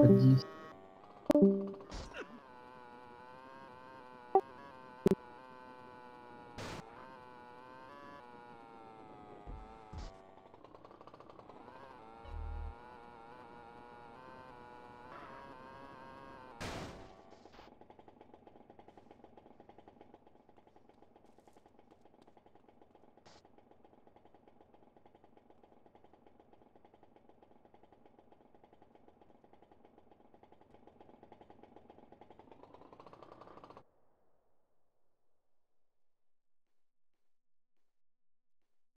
Надіюсь.